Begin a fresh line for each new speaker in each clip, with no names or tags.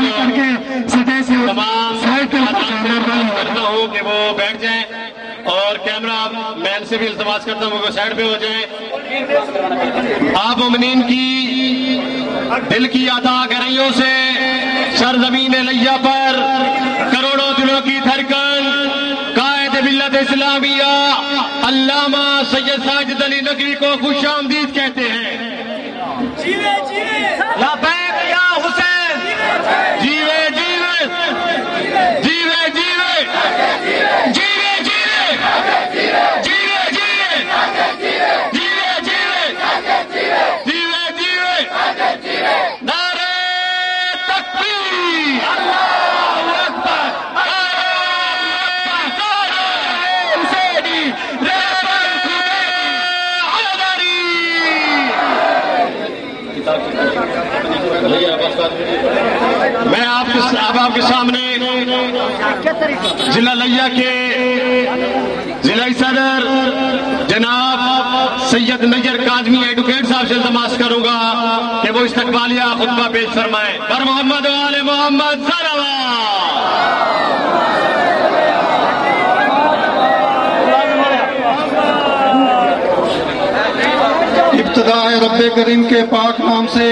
مہربانی کر کے سطح سے
تمام
سائڈ پہ
کرتا ہوں کہ وہ بیٹھ جائیں اور کیمرہ مین سے بھی التماس کرتا ہوں کہ وہ سائڈ پہ ہو جائیں۔ آپ مومنین کی دل کی عطا گرائیوں سے سرزمین لیا پر کروڑوں دلوں کی دھڑکن قائد ملت اسلامیہ علامہ سید ساجد علی نقوی کو خوش آمدید کہتے ہیں۔ آپ کے سامنے ضلع لیا کے ضلع صدر جناب سید نجر کاظمی ایڈوکیٹ صاحب سے التماس کروں گا کہ وہ استقبالیہ خطبہ پیش فرمائیں پر محمد وال محمد سلام
ابتدا رب کریم کے پاک نام سے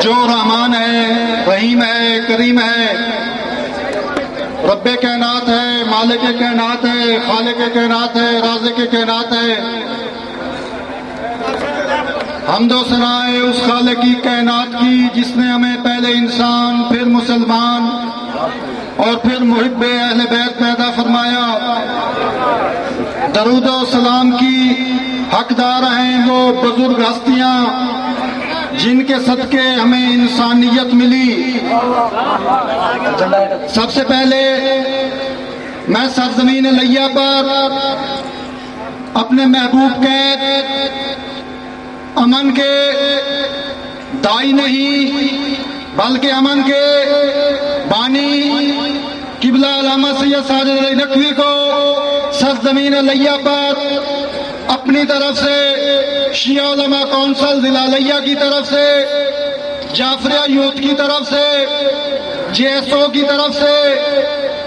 جو رحمان ہے رحیم ہے، کریم ہے۔ رب کائنات ہے، مالک کائنات ہے، خالق کائنات ہے، رازق کائنات ہے۔ حمد و سنائے اس خالق کی کائنات کی، جس نے ہمیں پہلے انسان، پھر مسلمان اور پھر محب اہل بیت پیدا فرمایا۔ درود و سلام کی حقدار ہیں وہ بزرگ ہستیاں۔ جن کے صدقے ہمیں انسانیت ملی۔ سب سے پہلے میں سرزمین لیا پر اپنے محبوب قید امن کے دائی نہیں، بلکہ امن کے بانی قبلہ علامہ سید ساجد علی نقوی کو سرزمین لیا پر اپنی طرف سے شیعہ علماء کونسل ضلع کی طرف سے، جعفریہ یوتھ کی طرف سے، جے ایس او کی طرف سے،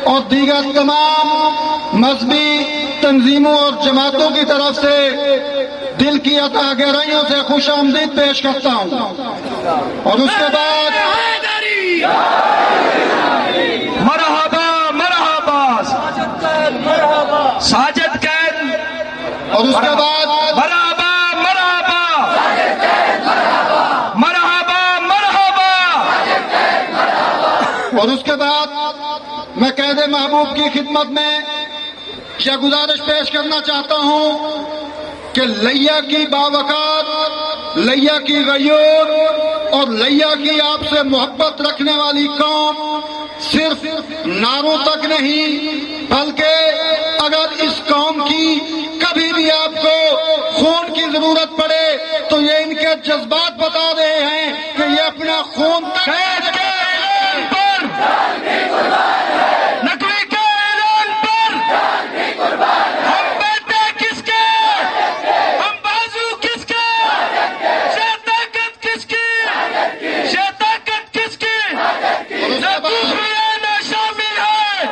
اور دیگر تمام مذہبی تنظیموں اور جماعتوں کی طرف سے دل کی عطا گہرائیوں سے خوش آمدید پیش کرتا ہوں۔ اور اس کے بعد
مرحبا مرحبا ساجد قید
اور اس کے بعد
مرحبا مرحبا. مرحبا مرحبا.
اور اس کے بعد میں قید محبوب کی خدمت میں یہ گزارش پیش کرنا چاہتا ہوں کہ لیا کی باوقات لیا کی غیور اور لیا کی آپ سے محبت رکھنے والی قوم صرف ناروں تک نہیں بلکہ اگر اس قوم کی کبھی بھی آپ کو خون کی ضرورت پڑے تو یہ ان کے جذبات بتا رہے ہیں کہ یہ اپنا خون
قید کے اعلان پر نقوی کے اعلان پر ہم بیٹے کس کے؟ ہم بازو کس کے؟ یہ طاقت کس کی؟ یہ طاقت کس کی؟ نہ کفری ہے نہ شامل ہے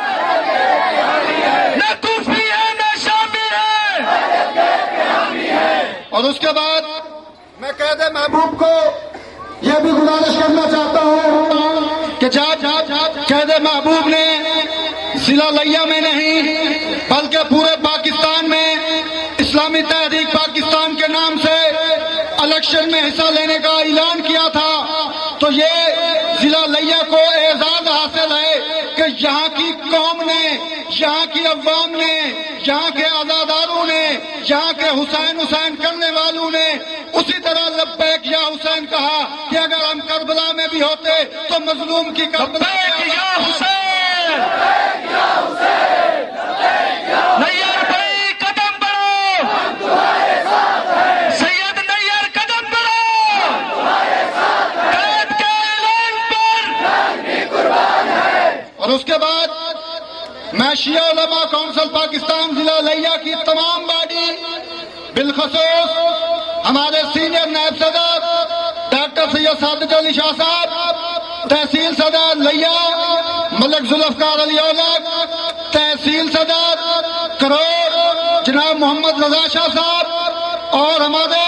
نہ کفری ہے نہ شامل ہے
اور اس کے بعد محبوب کو یہ بھی گزارش کرنا چاہتا ہوں کہ جب قید محبوب نے ضلع لیا میں نہیں، بلکہ پورے پاکستان میں اسلامی تحریک پاکستان کے نام سے الیکشن میں حصہ لینے کا اعلان کیا تھا تو یہ ضلع لیا کو اعزاز حاصل ہے کہ یہاں کی قوم نے یہاں کی عوام نے یہاں کے آزاداروں نے یہاں کے حسین حسین کرنے والوں نے اسی طرح لبیک یا حسین کہا کہ اگر ہم کربلا میں بھی ہوتے تو مظلوم کی کربلا
لبیک یا حسین! نیار بھائی قدم بڑھو! سید نیار قدم بڑھو! قید کے اعلان پر!
اور اس کے بعد میں شیعہ علماء کونسل پاکستان ضلع لیا کی تمام باڈی، بالخصوص ہمارے سینئر نائب صدر، ڈاکٹر سید صادق علی شاہ صاحب، تحصیل صدر لیا ملک ذوالفقار علی اولاد، تحصیل صدر کروڑ جناب محمد رضا شاہ صاحب اور ہمارے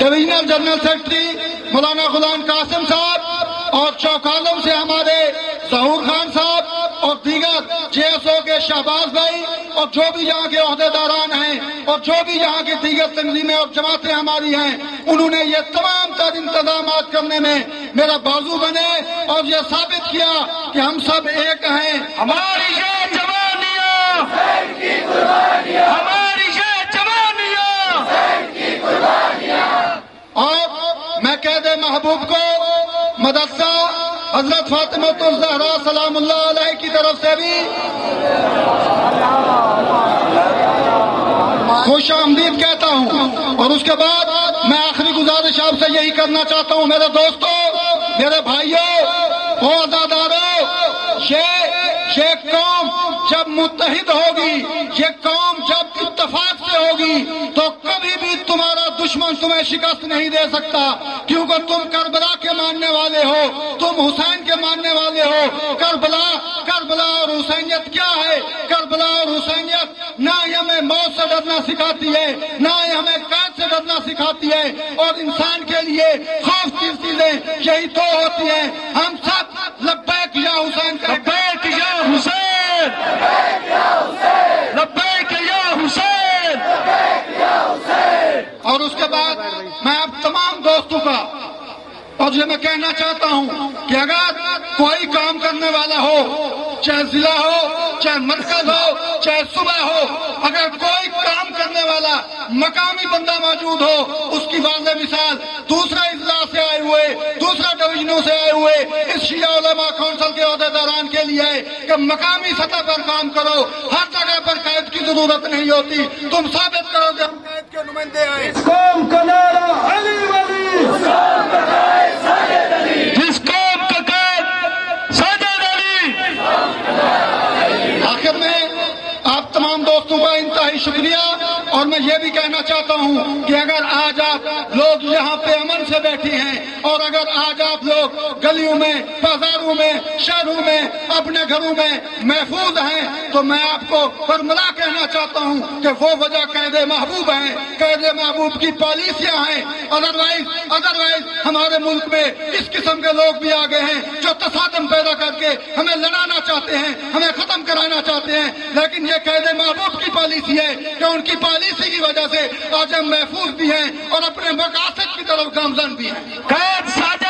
ڈویژنل جنرل سیکرٹری مولانا غلام قاسم صاحب۔ اور جو بھی یہاں کی دیگر تنظیمیں اور جماعتیں ہماری ہیں انہوں نے یہ تمام تر انتظامات کرنے میں میرا بازو بنے اور یہ ثابت کیا کہ ہم سب ایک ہیں۔ ہماری یہ جوانیاں ہماری یہ جوانیاں اور میں محبوب کو مدرسہ حضرت فاطمۃ الزہرا سلام اللہ علیہ کی طرف سے بھی خوش آمدید کہتا ہوں۔ اور اس کے
بعد میں آخری گزارش آپ سے
یہی کرنا چاہتا ہوں، میرے دوستوں میرے بھائیوں عہدہ داروں یہ یہ قوم جب متحد ہوگی، یہ قوم جب اتفاق سے ہوگی، تو کبھی بھی تمہارا دشمن تمہیں شکست نہیں دے سکتا۔ کیونکہ تم کربلا کے ماننے والے ہو، تم حسین کے ماننے والے ہو۔ کربلا کربلا اور حسینیت کیا ہے؟ کربلا اور حسینیت نہ ہی ہمیں موت سے ڈرنا سکھاتی ہے نہ ہی ہمیں قید سے ڈرنا سکھاتی ہے۔ اور انسان کے لیے خوف کی چیزیں یہی تو ہوتی ہیں۔ ہم سب لبیک
یا حسین لبیک یا حسین۔ لبیک یا حسین۔ اور اس کے
بعد میں اب تمام دوستوں کا اور یہ میں کہنا چاہتا ہوں کہ اگر کوئی کام کرنے والا ہو چاہے ضلع ہو چاہے مرکز ہو چاہے صبح ہو، اگر کوئی کام کرنے والا مقامی بندہ موجود ہو، اس کی واضح مثال دوسرے اجلاس سے آئے ہوئے، دوسرے ڈویژنوں سے آئے ہوئے، اس شیعہ علماء کونسل کے عہدے دوران کے لیے کہ مقامی سطح پر کام کرو، ہر جگہ پر قید کی ضرورت نہیں ہوتی، تم ثابت کرو کہ ہم قید کے نمائندے آئے چاہتا ہوں کہ اگر آج آپ لوگ یہاں پہ امن سے بیٹھے ہیں اور اگر آج گلیوں میں، بازاروں میں، شہروں میں، اپنے گھروں میں محفوظ ہیں، تو میں
آپ کو فرملا کہنا چاہتا ہوں کہ وہ وجہ قید محبوب ہیں
قید محبوب کی پالیسیاں
ہیں۔ ادروائز ادروائز ہمارے
ملک میں اس قسم
کے لوگ بھی آگے
ہیں جو تصادم پیدا
کر کے ہمیں لڑانا
چاہتے ہیں، ہمیں ختم
کرانا چاہتے ہیں۔ لیکن
یہ قید محبوب کی پالیسی ہے کہ ان کی پالیسی کی وجہ سے آج ہم محفوظ بھی ہیں اور اپنے مقاصد کی طرف گامزن بھی ہیں۔ قید ساجد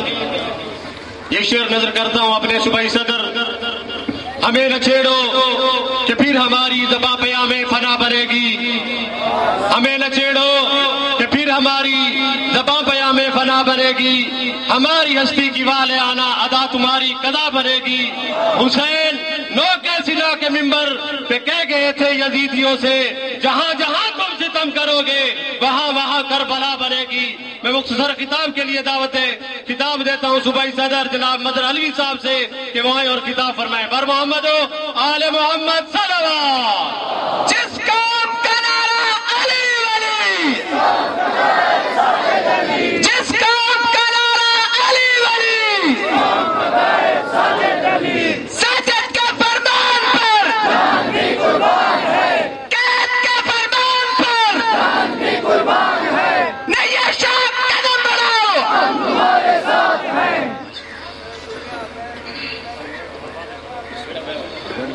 شیر نظر کرتا ہوں اپنے صبح صدر۔ ہمیں نہ چھیڑو کہ پھر ہماری دبا پیا میں فنا بنے گی۔ ہمیں نہ چھیڑو کہ پھر ہماری دبا پیا میں فنا بنے گی۔ ہماری ہستی کی والے آنا ادا تمہاری کدا بنے گی۔ حسین نو کے سنا کے ممبر پہ کہہ گئے تھے یزیدیوں سے، جہاں جہاں ختم کرو گے، وہاں وہاں کربلا بنے گی۔ میں مختصر کتاب کے لیے دعوت ہے
کتاب دیتا ہوں صبح صدر جناب مدر علوی صاحب سے کہ وہاں اور کتاب فرمائے۔ بر محمد ہو، آل محمد صلوات۔ جس کا علی ولی۔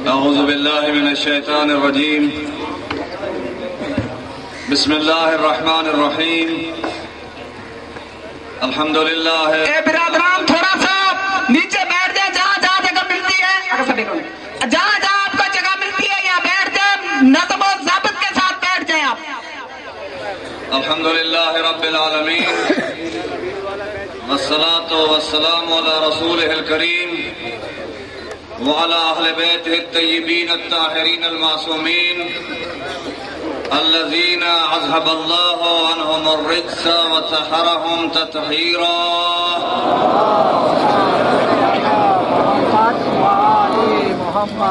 اعوذ باللہ من الشیطان الرجیم. بسم اللہ الرحمن الرحیم. الحمدللہ.
اے برادران تھوڑا سا نیچے بیٹھ جائیں جہاں جہاں جگہ ملتی ہے۔ جہاں جہاں آپ کو جگہ ملتی ہے یا بیٹھ دیں نظم و ضابط کے ساتھ بیٹھ جائیں
آپ۔ الحمدللہ رب العالمین۔ والصلاة والسلام على رسوله الكريم وعلى أهل بيته الطيبين الطاهرين المعصومين الذين أذهب الله عنهم الرجس وطهرهم تطهيرا.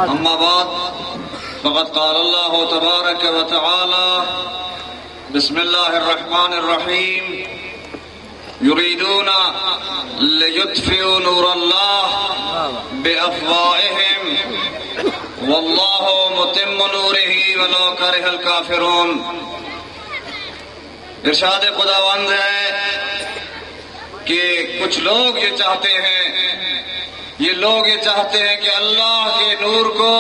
أما بعد، فقد قال الله تبارك وتعالى بسم الله الرحمن الرحيم. يريدون ليطفئوا نور الله بأفواههم. والله متم نوره ولو كره الكافرون. ارشاد خداوند ہے کہ کچھ لوگ یہ چاہتے ہیں، یہ لوگ یہ چاہتے ہیں کہ اللہ کے نور کو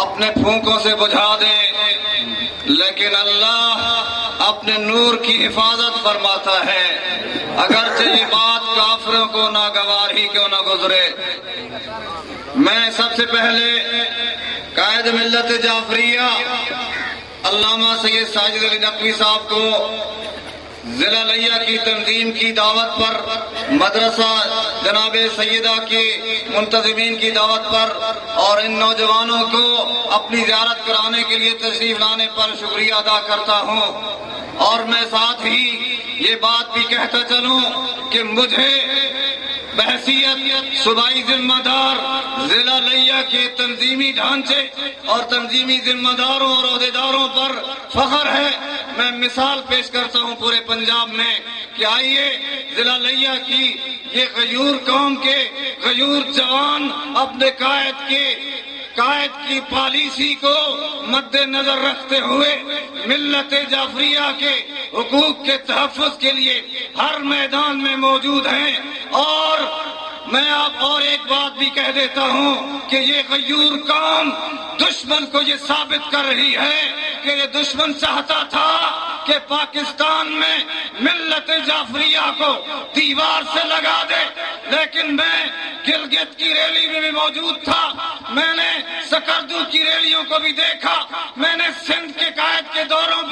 اپنے پھونکوں سے بجھا دیں، لیکن اللہ اپنے نور کی حفاظت فرماتا ہے۔ اگرچہ یہ بات کافروں کو ناگوار ہی کیوں نہ گزرے۔ میں سب سے پہلے قائد ملت جعفریہ علامہ سید ساجد علی نقوی صاحب کو ضلع لیا کی تنظیم کی دعوت پر، مدرسہ جناب سیدہ کی منتظمین کی دعوت پر اور ان نوجوانوں کو اپنی زیارت کرانے کے لیے تشریف لانے پر شکریہ ادا کرتا ہوں۔ اور میں ساتھ ہی یہ بات بھی کہتا چلوں کہ مجھے بحثیت، صوبائی ذمہ دار ضلع لیا کے تنظیمی ڈھانچے اور تنظیمی ذمہ داروں اور عہدیداروں پر فخر ہے۔ میں مثال پیش کرتا ہوں پورے پنجاب میں کہ آئیے ضلع لیا کی یہ غیور قوم کے غیور جوان اپنے قائد کے قائد کی پالیسی کو مد نظر رکھتے ہوئے ملت جعفریہ کے حقوق کے تحفظ کے لیے ہر میدان میں موجود ہیں اور میں آپ اور ایک بات بھی کہہ دیتا ہوں کہ یہ غیور قوم دشمن کو یہ ثابت کر رہی ہے کہ یہ دشمن چاہتا تھا کہ پاکستان میں ملت جعفریہ کو دیوار سے لگا دے۔ لیکن میں گلگت کی ریلی میں بھی موجود تھا۔ میں نے سکردو کی ریلیوں کو بھی دیکھا۔ میں نے سندھ کے قائد کے دوروں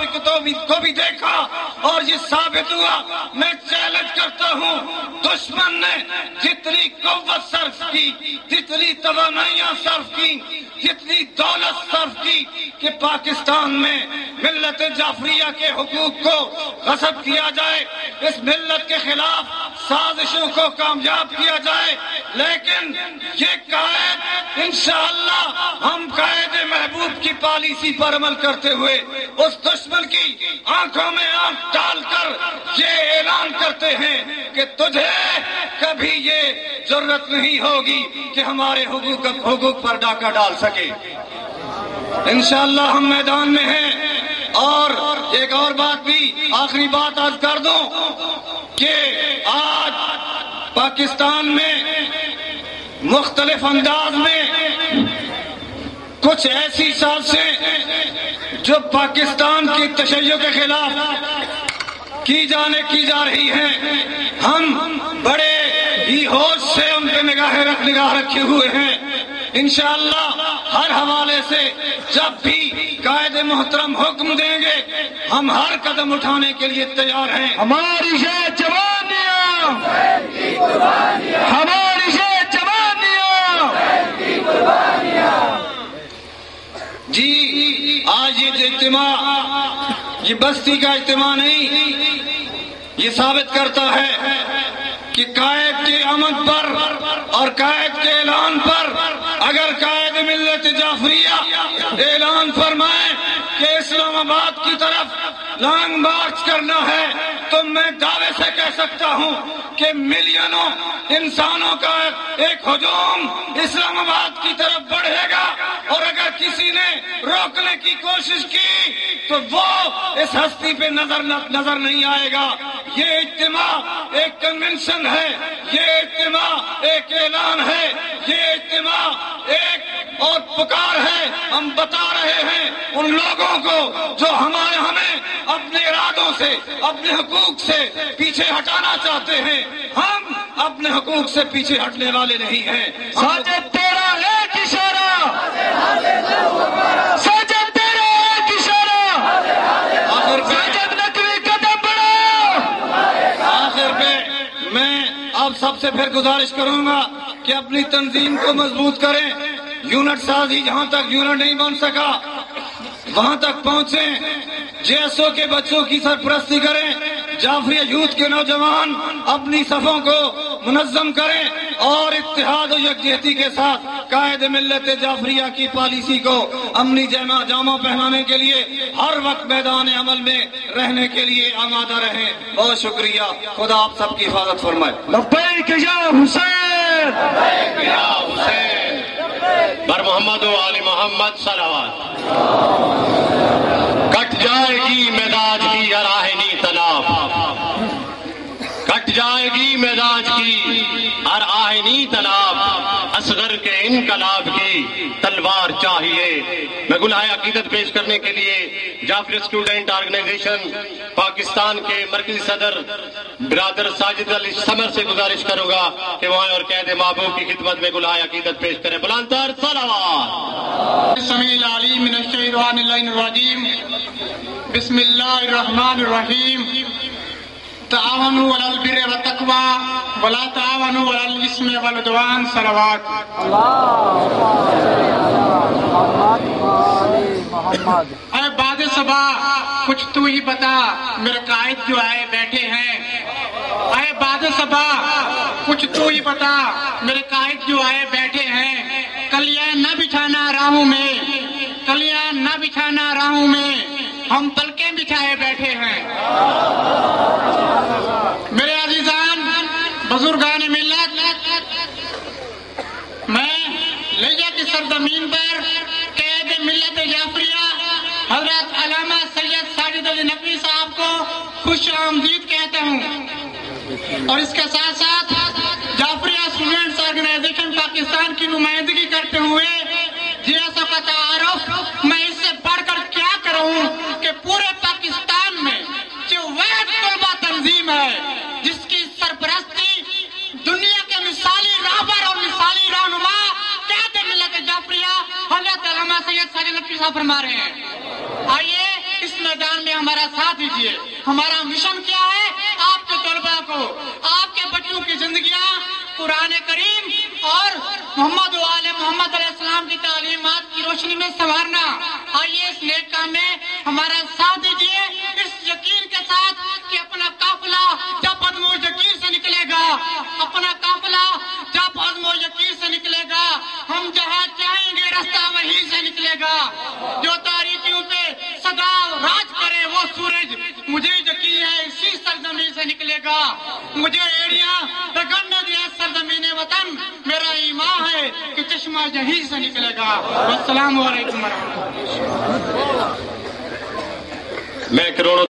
کو بھی دیکھا۔ اور یہ ثابت ہوا، میں چیلنج کرتا ہوں۔ دشمن نے جتنی قوت صرف کی، جتنی توانائیاں صرف کی، جتنی دولت صرف کی کہ پاکستان میں ملت جعفریہ کے حقوق کو غصب کیا جائے، اس ملت کے خلاف سازشوں کو کامیاب کیا جائے۔ لیکن یہ قائد انشاءاللہ ہم قائد محبوب کی پالیسی پر عمل کرتے ہوئے اس دشمن کی آنکھوں میں آنکھ ڈال کر یہ اعلان کرتے ہیں کہ تجھے کبھی یہ ضرورت نہیں ہوگی کہ ہمارے حقوق حقوق پر ڈاکہ ڈال سکے۔ انشاءاللہ ہم میدان میں ہیں۔ اور ایک اور بات بھی آخری بات آج کر دوں کہ آج پاکستان میں مختلف انداز میں کچھ ایسی سازشیں جو پاکستان کی تشیع کے خلاف کی جانے کی جا رہی ہیں، ہم بڑے ہی ہوش سے ان پہ نگاہ رکھ نگاہ رکھے ہوئے ہیں۔ انشاءاللہ ہر حوالے سے جب بھی قائد محترم حکم دیں گے ہم ہر قدم اٹھانے کے لیے تیار ہیں۔
ہماری یہ جوانیاں۔ ہماری یہ جوانیاں۔
جی آج یہ اجتماع یہ بستی کا اجتماع نہیں یہ ثابت کرتا ہے کہ قائد کے امن پر اور قائد کے اعلان پر اگر قائد ملت جعفریہ اعلان فرمائے کہ اسلام آباد کی طرف لانگ مارچ کرنا ہے، تو میں دعوے سے کہہ سکتا ہوں کہ ملینوں انسانوں کا ایک ہجوم اسلام آباد کی طرف بڑھے گا اور اگر کسی نے روکنے کی کوشش کی، تو وہ اس ہستی پہ نظر نظر نہیں آئے گا۔ یہ اجتماع ایک کنونشن ہے، یہ اجتماع ایک اعلان ہے، یہ اجتماع ایک اور پکار ہے۔ ہم بتا رہے ہیں، ان لوگوں کو جو ہمارے ہمیں اپنے ارادوں سے اپنے حقوق سے پیچھے ہٹانا چاہتے ہیں ہم اپنے حقوق سے پیچھے ہٹنے والے نہیں ہیں۔
ساجد تیرا ایک اشارہ۔ ساجد تیرا ایک اشارہ۔
آخر
ساجد نقوی قدم بڑھا۔
آخر پہ میں سب سے پھر گزارش کروں گا کہ اپنی تنظیم کو مضبوط کریں۔ یونٹ سازی جہاں تک یونٹ نہیں بن سکا وہاں تک پہنچیں جے ایس او کے بچوں کی سرپرستی کریں جعفری یوتھ کے نوجوان اپنی صفوں کو منظم کریں اور اتحاد و یکجہتی کے ساتھ قائد ملت جعفریہ کی پالیسی کو امنی جامع جامع پہنانے کے لیے ہر وقت میدان عمل میں رہنے کے لیے آمادہ رہیں۔ بہت شکریہ۔ خدا آپ سب کی حفاظت فرمائے۔
لبیک یا حسین!
بر محمد و علی محمد صلوات۔ کٹ جائے گی مزاج کی اراہنی تناب کٹ جائے گی مزاج کی ہر آہنی تناب اصغر کے انقلاب کی تلوار چاہیے۔ میں گلہ عقیدت پیش کرنے کے لیے جعفر اسٹوڈنٹ آرگنائزیشن پاکستان کے مرکزی صدر برادر ساجد علی سمر سے گزارش کروں گا کہ وہ آئیں اور قید محبوب کی خدمت میں گلہائے عقیدت پیش کریں بلانتر صلوات
السميع العليم من الشيطان اللعين الرجيم بسم الله الرحمن الرحيم تعاونوا على البر والتقوى ولا تعاونوا على الاثم والعدوان صلوات اے باد صبا کچھ تو ہی بتا، میرے قائد جو آئے بیٹھے ہیں۔ اے باد صبا کچھ تو ہی بتا، میرے قائد جو آئے بیٹھے ہیں۔ کلیاں نہ بچھانا راہوں میں، کلیاں نہ بچھانا راہوں میں، ہم پلکیں بچھائے بیٹھے ہیں۔ میرے عزیزان، بزرگان ملت میں لیا کی سرزمین پر قید ملت جعفریہ حضرت علامہ سید ساجد علی نقوی صاحب کو خوش آمدید کہتا ہوں۔ اور اس کے ساتھ ساتھ جعفریہ اسٹوڈنٹس آرگنائزیشن پاکستان کی نمائندگی کرتے ہوئے جی ایس کا تعارف میں اس سے بڑھ کر کیا کروں کہ پورے پاکستان میں جو ویب طلبہ تنظیم ہے، جس کی سرپرستی دنیا کے مثالی رہبر اور مثالی رہنما کہتے ملت جعفریہ؟ حضرت علامہ سید ساجد نقوی صاحب فرما رہے ہیں۔ آئیے، اس میدان میں ہمارا ساتھ دیجیے ہمارا مشن کیا ہے؟ آپ کے طلبا کو، آپ کے بچوں کی زندگیاں قرآن کریم اور محمد وال محمد علیہ السلام کی تعلیمات کی روشنی میں سنوارنا۔ آئیے، اس نیک کام میں ہمارا ساتھ دیجیے اس یقین کے ساتھ کہ اپنا قافلہ جب عدم و یقین سے نکلے گا، اپنا قافلہ جب عدم و یقین سے نکلے گا، ہم جہاں چاہیں گے راستہ وہیں سے نکلے گا۔ جو سورج، مجھے یقین ہے اسی سرزمین سے نکلے گا۔ مجھے ایڑیاں رگڑنے دیا سرزمین وطن۔ میرا ایمان ہے کہ چشمہ یہیں سے نکلے گا۔ السلام علیکم ورحمۃ اللہ
میں کروڑوں